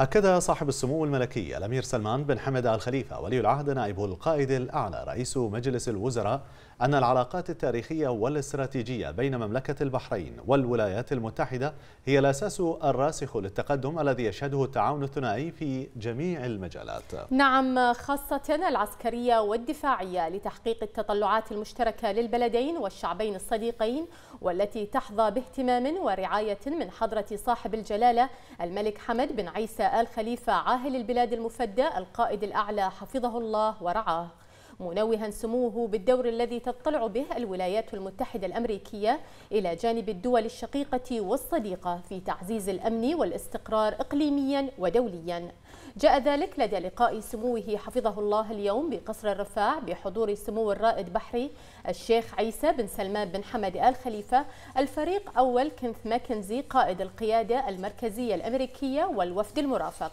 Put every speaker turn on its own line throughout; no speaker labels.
أكد صاحب السمو الملكي الأمير سلمان بن حمد آل خليفة ولي العهد نائب القائد الأعلى رئيس مجلس الوزراء أن العلاقات التاريخية والاستراتيجية بين مملكة البحرين والولايات المتحدة هي الأساس الراسخ للتقدم الذي يشهده التعاون الثنائي في جميع المجالات.
نعم خاصة العسكرية والدفاعية لتحقيق التطلعات المشتركة للبلدين والشعبين الصديقين والتي تحظى باهتمام ورعاية من حضرة صاحب الجلالة الملك حمد بن عيسى آل خليفة عاهل البلاد المفدى القائد الأعلى حفظه الله ورعاه. منوها سموه بالدور الذي تطلع به الولايات المتحدة الأمريكية إلى جانب الدول الشقيقة والصديقة في تعزيز الأمن والاستقرار إقليميا ودوليا. جاء ذلك لدى لقاء سموه حفظه الله اليوم بقصر الرفاع بحضور سمو الرائد بحري الشيخ عيسى بن سلمان بن حمد آل خليفة الفريق أول كنث ماكنزي قائد القيادة المركزية الأمريكية والوفد المرافق.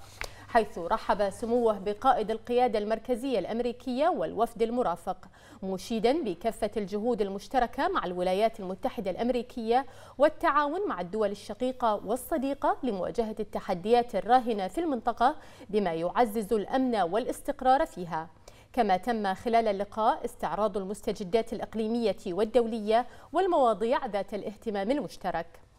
حيث رحب سموه بقائد القيادة المركزية الأمريكية والوفد المرافق مشيدا بكافة الجهود المشتركة مع الولايات المتحدة الأمريكية والتعاون مع الدول الشقيقة والصديقة لمواجهة التحديات الراهنة في المنطقة بما يعزز الأمن والاستقرار فيها. كما تم خلال اللقاء استعراض المستجدات الإقليمية والدولية والمواضيع ذات الاهتمام المشترك.